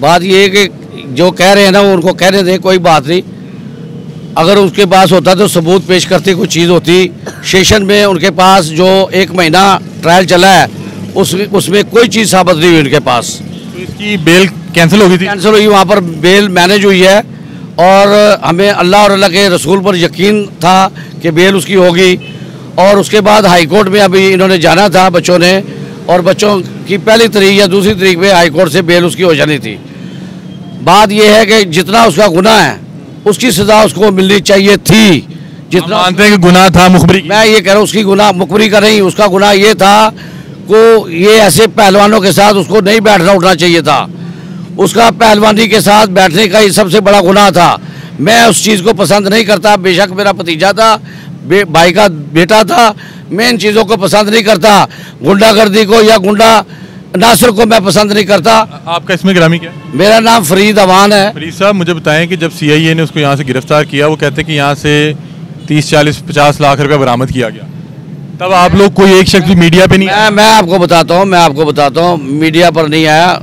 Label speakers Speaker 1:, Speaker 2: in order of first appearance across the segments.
Speaker 1: बात ये है कि जो कह रहे हैं ना वो उनको कहने दें कोई बात नहीं। अगर उसके पास होता तो सबूत पेश करती कोई चीज़ होती। सेशन में उनके पास जो एक महीना ट्रायल चला है उस उसमें कोई चीज़ साबित नहीं हुई उनके पास।
Speaker 2: तो इसकी बेल कैंसिल हो गई थी?
Speaker 1: कैंसिल हुई वहाँ पर बेल मैनेज हुई है। और हमें अल्लाह और अल्लाह के रसूल पर यकीन था कि बेल उसकी होगी। और उसके बाद हाईकोर्ट में अभी इन्होंने जाना था बच्चों ने। और बच्चों की पहली तारीख या दूसरी तारीख में हाई कोर्ट से बेल उसकी हो जानी थी। बात यह है कि जितना उसका गुना है उसकी सज़ा उसको मिलनी चाहिए थी। जितना
Speaker 2: मानते हैं कि गुनाह था मुखबरी
Speaker 1: मैं ये कह रहा हूँ उसकी गुनाह मुखबरी का नहीं उसका गुनाह ये था को ये ऐसे पहलवानों के साथ उसको नहीं बैठना उठना चाहिए था। उसका पहलवानी के साथ बैठने का ही सबसे बड़ा गुनाह था। मैं उस चीज़ को पसंद नहीं करता बेशक मेरा भतीजा था भाई का बेटा था मैं इन चीज़ों को पसंद नहीं करता गुंडागर्दी को या गुंडा नासिर को मैं पसंद नहीं करता।
Speaker 2: आपका इसमें ग्रामी क्या? है
Speaker 1: मेरा नाम फरीद अवान है।
Speaker 2: फरीद साहब मुझे बताएँ कि जब सीआईए ने उसको यहाँ से गिरफ़्तार किया वो कहते हैं कि यहाँ से तीस चालीस पचास लाख रुपए बरामद किया गया। तब आप लोग कोई एक शख्स भी मीडिया पे नहीं
Speaker 1: मैं मैं आपको बताता हूँ मैं आपको बताता हूँ मीडिया पर नहीं आया।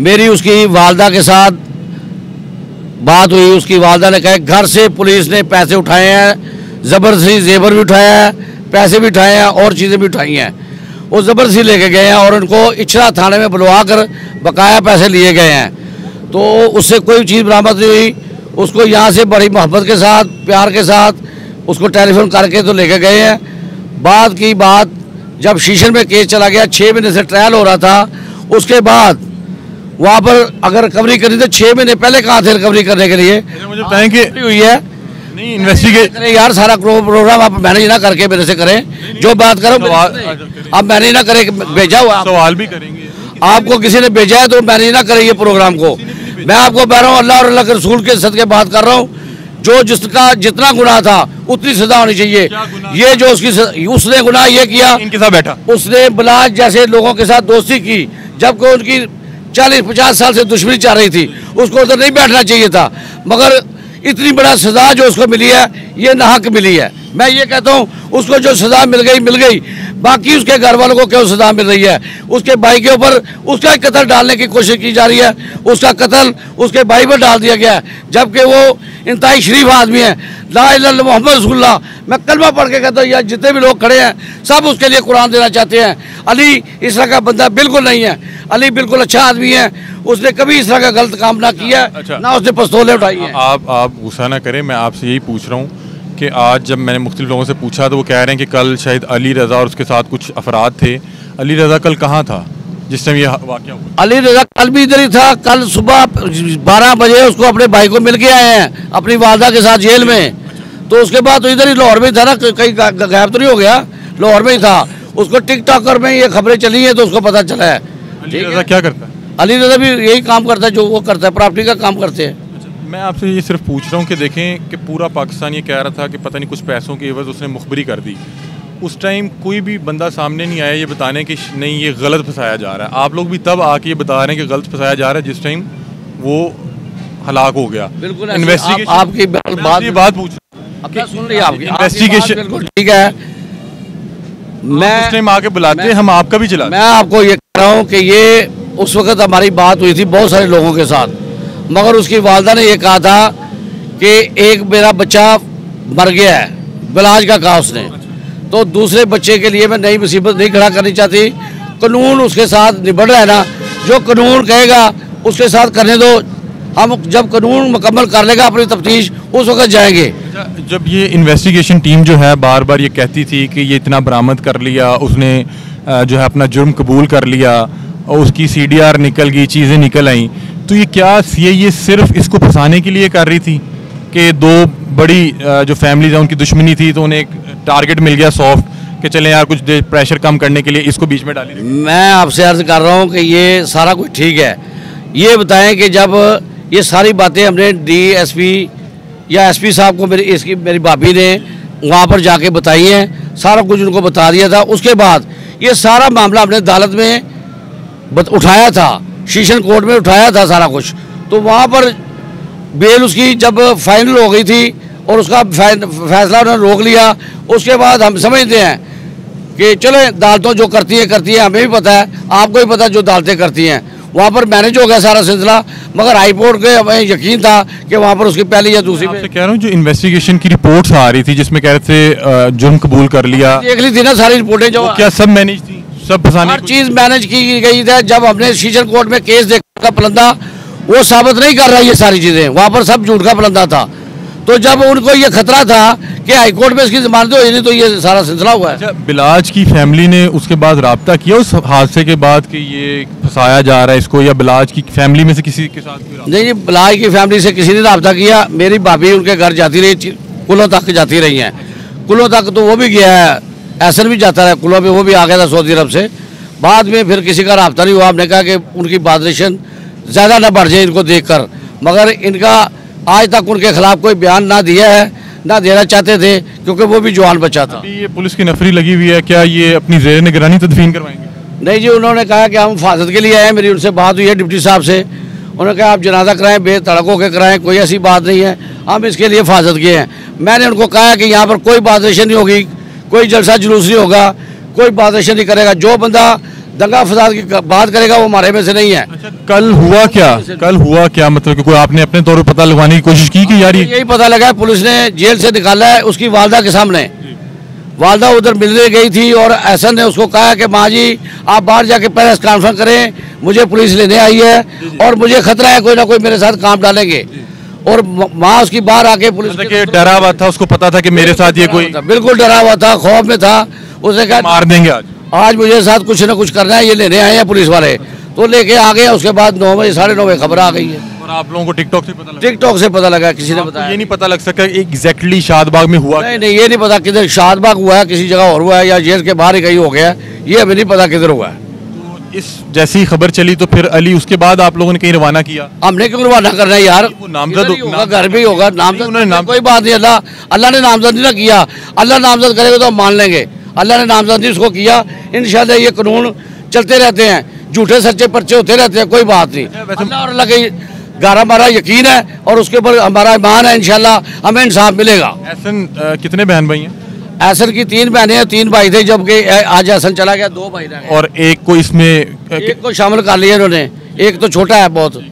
Speaker 1: मेरी उसकी वालदा के साथ बात हुई उसकी वालदा ने कहा घर से पुलिस ने पैसे उठाए हैं ज़बरदस्ती जेबर भी उठाया है। पैसे भी उठाए हैं और चीज़ें भी उठाई हैं। वो ज़बरदस्ती लेके गए हैं और उनको इचरा थाने में बुलवा कर बकाया पैसे लिए गए हैं। तो उससे कोई चीज़ बरामद नहीं हुई। उसको यहाँ से बड़ी मोहब्बत के साथ प्यार के साथ उसको टेलीफोन करके तो लेके गए हैं। बाद की बात जब शीशन में केस चला गया छः महीने से ट्रायल हो रहा था उसके बाद वहाँ पर अगर रिकवरी करनी तो छः महीने पहले कहाँ थे रिकवरी करने के लिए?
Speaker 2: मुझे बताएँ कि
Speaker 1: हुई है।
Speaker 2: नहीं इन्वेस्टिगेट
Speaker 1: यार सारा प्रोग्राम आप मैनेज ना करके मेरे से करें। जो बात करो। आप मैनेज ना करें भेजा हुआ
Speaker 2: सवाल भी करेंगे।
Speaker 1: आपको किसी ने भेजा है तो मैनेज ना करें ये प्रोग्राम को। मैं आपको कह रहा हूँ अल्लाह और अल्लाह के रसूल के सद के बात कर रहा हूँ। जो जिसका जितना गुनाह था उतनी सजा होनी चाहिए। ये जो उसकी स- उसने गुनाह ये किया
Speaker 2: इनके साथ बैठा।
Speaker 1: उसने बलाज जैसे लोगों के साथ दोस्ती की जबकि उनकी चालीस पचास साल से दुश्मनी चाह रही थी उसको उधर नहीं बैठना चाहिए था। मगर इतनी बड़ा सजा जो उसको मिली है, ये नाहक मिली है। मैं ये कहता हूँ, उसको जो सजा मिल गई मिल गई। बाकी उसके घर वालों को क्यों सजा मिल रही है? उसके भाई के ऊपर उसका कत्ल डालने की कोशिश की जा रही है। उसका कत्ल उसके भाई पर डाल दिया गया है जबकि वो इंतहाई शरीफ आदमी है। ला मोहम्मद रसूलुल्लाह। मैं कलमा पढ़ के कहता हूँ यार जितने भी लोग खड़े हैं सब उसके लिए कुरान देना चाहते हैं। अली इस तरह का बंदा बिल्कुल नहीं है। अली बिल्कुल अच्छा आदमी है। उसने कभी इस तरह का गलत काम ना किया
Speaker 2: अच्छा।
Speaker 1: ना उसने पिस्तौलें उठाई हैं।
Speaker 2: आप आप गुस्सा ना करें मैं आपसे यही पूछ रहा हूँ कि आज जब मैंने मुख्तलिफ़ लोगों से पूछा तो वो कह रहे हैं कि कल शायद अली रज़ा और उसके साथ कुछ अफराद थे। अली रज़ा कल कहाँ था? जिस टाइम ये वाक़ हुआ।
Speaker 1: अली रजा कल भी इधर ही था। कल सुबह बारह बजे उसको अपने भाई को मिल के आए हैं अपनी वालदा के साथ जेल में। तो उसके बाद तो इधर ही लाहौर में ही था ना कहीं गायब तो नहीं हो गया? लाहौर में ही था। उसको टिक टॉकर में ये खबरें चली हैं तो उसको पता चला है।
Speaker 2: अली रज़ा क्या करता है?
Speaker 1: अली रजा भी यही काम करता है जो वो करता है प्रॉपर्टी का काम करते हैं।
Speaker 2: मैं आपसे ये सिर्फ़ पूछ रहा हूँ कि देखें कि पूरा पाकिस्तान ये कह रहा था कि पता नहीं कुछ पैसों की एवज उसने मुखबरी कर दी। उस टाइम कोई भी बंदा सामने नहीं आया ये बताने कि नहीं ये गलत फंसाया जा रहा है। आप लोग भी तब आके ये बता रहे हैं कि गलत फंसाया जा रहा है जिस टाइम वो हलाक हो गया।
Speaker 1: बिल्कुल
Speaker 2: इन्वेस्टिगेशन
Speaker 1: आप- आपकी बात-
Speaker 2: ये बात पूछ
Speaker 1: सुन रही आपकी। बात बिल्कुल ठीक है।
Speaker 2: मैं उस टाइम आके बुलाते हम आपका भी चला
Speaker 1: मैं आपको ये कह रहा हूँ कि ये उस वक्त हमारी बात हुई थी बहुत सारे लोगों के साथ। मगर उसकी वालदा ने यह कहा था कि एक मेरा बच्चा मर गया है बिलाज का कहा उसने। तो दूसरे बच्चे के लिए मैं नई मुसीबत नहीं खड़ा करनी चाहती। कानून उसके साथ निबड़ रहा है ना जो कानून कहेगा, उसके साथ करने दो। हम जब कानून मुकम्मल कर लेगा, अपनी तफ्तीश उस वक्त जाएँगे।
Speaker 2: जब ये इन्वेस्टिगेशन टीम जो है बार बार ये कहती थी कि ये इतना बरामद कर लिया, उसने जो है, अपना जुर्म कबूल कर लिया, और उसकी सीडीआर निकल गई, चीज़ें निकल आई। तो ये क्या सी आई ये सिर्फ़ इसको फंसाने के लिए कर रही थी कि दो बड़ी जो फैमिलीज़ हैं, उनकी दुश्मनी थी तो उन्हें एक टारगेट मिल गया सॉफ्ट कि चले यार, कुछ प्रेशर कम करने के लिए इसको बीच में डाली
Speaker 1: मैं आपसे अर्ज़ कर रहा हूँ कि ये सारा कुछ ठीक है। ये बताएँ कि जब ये सारी बातें हमने डीएसपी या एसपी साहब को मेरी, इसकी, मेरी भाभी ने वहाँ पर जाके बताई हैं, सारा कुछ उनको बता दिया था। उसके बाद ये सारा मामला हमने अदालत में उठाया था। शीशन कोर्ट में उठाया था सारा कुछ। तो वहाँ पर बेल उसकी जब फाइनल हो गई थी और उसका फैसला उन्होंने रोक लिया उसके बाद हम समझते हैं कि चलो अदालतों जो करती हैं करती हैं हमें भी पता है आपको भी पता है जो अदालतें करती हैं। वहाँ पर मैनेज हो गया सारा सिलसिला मगर हाई कोर्ट के हमें यकीन था कि वहाँ पर उसकी पहली या दूसरी
Speaker 2: आपसे कह रहा हूँ जो इन्वेस्टिगेशन की रिपोर्ट्स आ रही थी जिसमें कह रहे थे जुर्म कबूल कर लिया।
Speaker 1: देख ली थी ना सारी रिपोर्टें जो
Speaker 2: क्या सब मैनेज थी? सब
Speaker 1: हर
Speaker 2: की-
Speaker 1: चीज़ मैनेज की गई थी जब हमने सीज़न कोर्ट में केस देखा पलंदा वो साबित नहीं कर रहा ये सारी चीज़ें। वहाँ पर सब झूठ का पलंदा था। तो जब उनको ये खतरा था कि हाईकोर्ट में इसकी जमानत हो नहीं तो ये सारा सिलसिला हुआ है।
Speaker 2: अच्छा बिलाज की फैमिली ने उसके बाद रबता किया उस हादसे के बाद कि ये फंसाया जा रहा है इसको या बिलाज की फैमिली में से किसी के साथ
Speaker 1: नहीं बिलाज की फैमिली से किसी ने रब्ता किया। मेरी भाभी उनके घर जाती रही कुलों तक जाती रही हैं। कुलों तक तो वो भी गया है। ऐसन भी जाता रहा कुलों में वो भी आ गया था सऊदी अरब से। बाद में फिर किसी का रबता नहीं हुआ। आपने कहा कि उनकी बादरेशन ज़्यादा ना बढ़ जाए इनको देख कर मगर इनका आज तक उनके खिलाफ कोई बयान ना दिया है ना देना चाहते थे क्योंकि वो भी जवान बच्चा था।
Speaker 2: ये पुलिस की नफरी लगी हुई है क्या ये अपनी जेर निगरानी तदफीन करवाएँगे?
Speaker 1: नहीं जी उन्होंने कहा कि हम हिफाजत के लिए आए हैं मेरी उनसे बात हुई है डिप्टी साहब से। उन्होंने कहा आप जनाजा कराएँ बेतड़क होकर कराएँ कोई ऐसी बात नहीं है हम इसके लिए हिफाजत के हैं। मैंने उनको कहा कि यहाँ पर कोई बादरेशन नहीं होगी। कोई जलसा जुलूस नहीं होगा कोई बादरेशन नहीं करेगा। जो बंदा दंगा फसाद की बात करेगा वो हमारे में से नहीं है।
Speaker 2: अच्छा कल हुआ क्या? कल हुआ क्या? मतलब कि कोई आपने अपने तौर पर पता लगवाने की कोशिश की कि यार? ये
Speaker 1: यही पता लगा है पुलिस ने जेल से निकाला है उसकी वालदा के सामने। वालदा उधर मिलने गई थी और एहसन ने उसको कहा कि माँ जी आप बाहर जाके प्रेस कॉन्फ्रेंस करें मुझे पुलिस लेने आई है और मुझे खतरा है कोई ना कोई मेरे साथ काम डालेंगे। और म- माँ उसकी बाहर आके पुलिस
Speaker 2: मतलब
Speaker 1: के-
Speaker 2: डरा हुआ था उसको पता था कि मेरे साथ ये कोई
Speaker 1: बिल्कुल डरा हुआ था खौफ में था। उसने कहा
Speaker 2: मार देंगे आज।
Speaker 1: आज मुझे साथ कुछ ना कुछ करना है ये लेने आए हैं पुलिस वाले। तो लेके आ गए उसके बाद नौ बजे साढ़े नौ बजे खबर आ गई है।
Speaker 2: और आप लोगों को टिकटॉक से पता लगा?
Speaker 1: टिकटॉक से पता लगा किसी ने बताया
Speaker 2: ये नहीं पता लग सका एग्जैक्टली शादबाग में हुआ
Speaker 1: नहीं नहीं ये नहीं पता किधर शादबाग हुआ है किसी जगह और हुआ है या जेल के बाहर ही कहीं हो गया है। ये हमें नहीं पता किधर हुआ है।
Speaker 2: इस जैसी खबर चली तो फिर अली उसके बाद आप लोगों ने कहीं रवाना किया?
Speaker 1: हमने क्यों रवाना करना है यार?
Speaker 2: वो नामजद
Speaker 1: होगा घर भी होगा नामजद
Speaker 2: उन्होंने नाम-
Speaker 1: कोई बात नहीं अल्लाह अल्लाह ने नामजद नहीं ना किया। अल्लाह नामजद करेगा तो हम मान लेंगे। अल्लाह ने नामजद नहीं उसको किया। इन ये कानून चलते रहते हैं। झूठे सच्चे पर्चे होते रहते हैं कोई बात नहीं। अल्लाह और अल्लाह की गारा हमारा यकीन है और उसके ऊपर हमारा ईमान है इंशाल्लाह हमें इंसाफ मिलेगा।
Speaker 2: कितने बहन भाई हैं?
Speaker 1: ऐसन की तीन बहनें हैं तीन भाई थे जबकि आज ऐसन चला गया दो भाई रह
Speaker 2: और एक को इसमें
Speaker 1: एक को शामिल कर लिया इन्होंने एक तो छोटा है बहुत।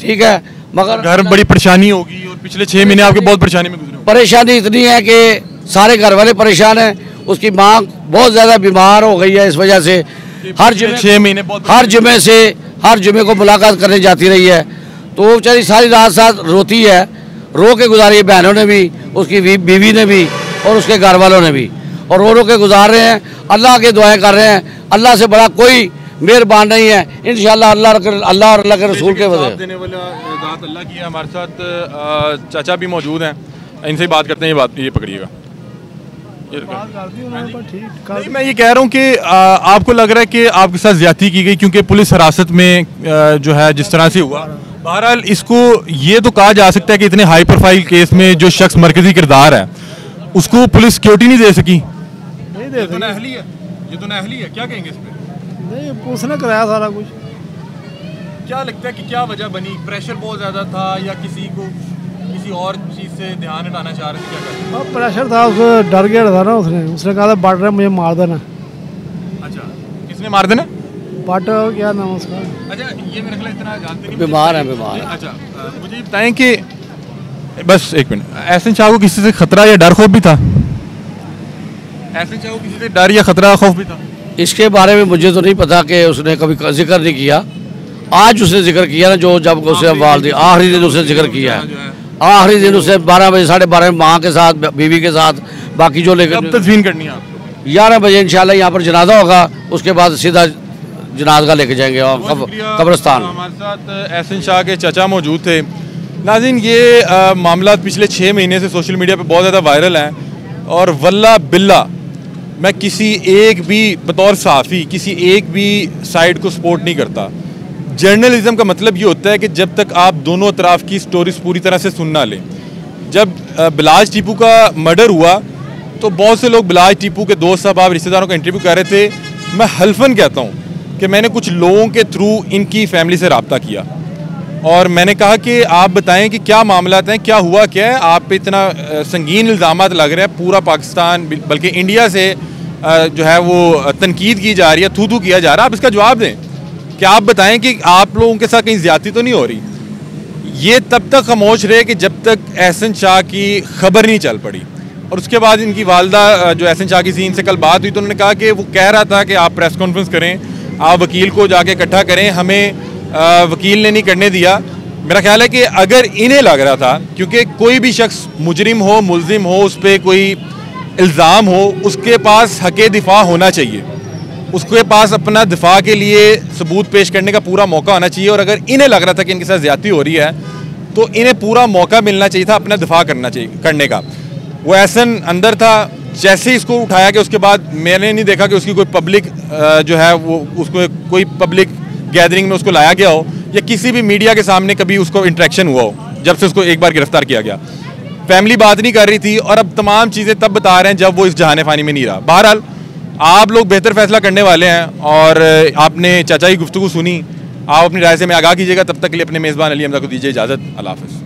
Speaker 1: ठीक है। मगर
Speaker 2: घर में बड़ी परेशानी होगी और पिछले छह महीने आपके बहुत परेशानी में गुजरे
Speaker 1: परेशानी इतनी है कि सारे घर वाले परेशान हैं उसकी माँ बहुत ज़्यादा बीमार हो गई है इस वजह से। हर जुमे
Speaker 2: छह महीने
Speaker 1: हर जुमे से हर जुमे को मुलाकात करने जाती रही है। तो वो बेचारी सारी रात साथ रोती है रो के गुजारी है बहनों ने भी उसकी बीवी ने भी। और उसके घर वालों ने भी। और रो रो के गुजार रहे हैं अल्लाह के दुआएँ कर रहे हैं अल्लाह से बड़ा कोई मेहरबान नहीं है। इन अल्लाह अल्लाह और अल्लाह के रसूल के वजह
Speaker 2: देने वाला दात अल्लाह की है हमारे साथ चाचा भी मौजूद हैं। इनसे बात करते हैं ये बात ये पकड़िएगा। ये नहीं, मैं ये कह रहा हूँ कि अ, आपको लग रहा है कि आपके साथ ज़्यादा की गई क्योंकि पुलिस हिरासत में अ, जो है जिस तरह से हुआ। बहरहाल इसको ये तो कहा जा सकता है कि इतने हाई प्रोफ़ाइल केस में जो शख्स मरकजी किरदार है उसको पुलिस सिक्योरिटी नहीं दे सकी।
Speaker 3: नहीं दे
Speaker 2: तो नाहली है। ये तो नाहली है। क्या कहेंगे इस पर
Speaker 3: नहीं पुलिस ने कराया सारा कुछ।
Speaker 2: क्या लगता है कि क्या वजह बनी? प्रेशर बहुत ज़्यादा था या किसी को किसी और चीज़ से ध्यान हटाना चाह रहे थे? क्या
Speaker 3: अब प्रेशर था उसको डर गया था ना उसने। उसने कहा था बट मुझे मार देना।
Speaker 2: अच्छा। किसने मार देना?
Speaker 3: बट क्या नाम उसका?
Speaker 2: अच्छा ये मेरे ख्याल इतना जानते नहीं।
Speaker 1: बीमार है बीमार
Speaker 2: अच्छा मुझे बताएँ कि बस एक मिनट। एहसन शाह को किसी से खतरा या डर खौफ भी था? एहसन शाह को किसी से डर या खतरा खौफ भी था?
Speaker 1: इसके बारे में मुझे तो नहीं पता कि उसने कभी ज़िक्र नहीं किया। आज उसने ज़िक्र किया ना जो जब उसे वाल दी। आखिरी दिन उसने ज़िक्र किया है। आखिरी दिन उसने बारह बजे साढ़े बारह में माँ के साथ बीवी के साथ बाकी जो लेकर
Speaker 2: तदफीन करनी है
Speaker 1: ग्यारह बजे इंशाल्लाह यहाँ पर जनाजा होगा। उसके बाद सीधा जनाजा लेके जाएँगे। कब्रिस्तान।
Speaker 2: हमारे साथ एहसन शाह के चचा मौजूद थे। नाजिन, ये मामला पिछले छः महीने से सोशल मीडिया पे बहुत ज़्यादा वायरल हैं और वल्ला बिल्ला, मैं किसी एक भी, बतौर साफ़ी, किसी एक भी साइड को सपोर्ट नहीं करता। जर्नलिज्म का मतलब ये होता है कि जब तक आप दोनों अतराफ की स्टोरीज पूरी तरह से सुन ना लें। जब बिलाज टीपू का मर्डर हुआ तो बहुत से लोग बिलाज टीपू के दोस्त साहब रिश्तेदारों का इंटरव्यू कर रहे थे। मैं हल्फन कहता हूँ कि मैंने कुछ लोगों के थ्रू इनकी फैमिली से रबता किया। और मैंने कहा कि आप बताएँ कि क्या मामला हैं, क्या हुआ, क्या है? आप पे इतना संगीन इल्ज़ाम लग रहे हैं, पूरा पाकिस्तान बल्कि इंडिया से जो है वो तनकीद की जा रही है थू थू किया जा रहा है। आप इसका जवाब दें। क्या आप बताएँ कि आप लोगों के साथ कहीं ज़्यादा तो नहीं हो रही? ये तब तक खामोश रहे कि जब तक एहसन शाह की खबर नहीं चल पड़ी। और उसके बाद इनकी वालदा जो एहसन शाह की थी से कल बात हुई तो उन्होंने कहा कि वो कह रहा था कि आप प्रेस कॉन्फ्रेंस करें, आप वकील को जाके इकट्ठा करें, हमें वकील ने नहीं करने दिया। मेरा ख्याल है कि अगर इन्हें लग रहा था, क्योंकि कोई भी शख्स मुजरिम हो, मुलजिम हो, उस पर कोई इल्ज़ाम हो, उसके पास हक दिफा होना चाहिए। उसके पास अपना दिफा के लिए सबूत पेश करने का पूरा मौका होना चाहिए, और अगर इन्हें लग रहा था कि इनके साथ ज़्यादती हो रही है तो इन्हें पूरा मौका मिलना चाहिए था अपना दिफा करना चाहिए, करने का। वो एहसन अंदर था, जैसे ही इसको उठाया गया उसके बाद मैंने नहीं देखा कि उसकी कोई पब्लिक जो है, वो उसको कोई पब्लिक गैदरिंग में उसको लाया गया हो या किसी भी मीडिया के सामने कभी उसको इंट्रैक्शन हुआ हो, जब से उसको एक बार गिरफ़्तार किया गया। फैमिली बात नहीं कर रही थी और अब तमाम चीज़ें तब बता रहे हैं जब वो इस जहाने फ़ानी में नहीं रहा। बहरहाल, आप लोग बेहतर फैसला करने वाले हैं और आपने चाचा की गुफ्तु सुनी। आप अपनी राय से मैं आगाह कीजिएगा। तब तक के लिए अपने मेज़बान अली हमदा को दीजिए इजाज़त। अल्लाह हाफ़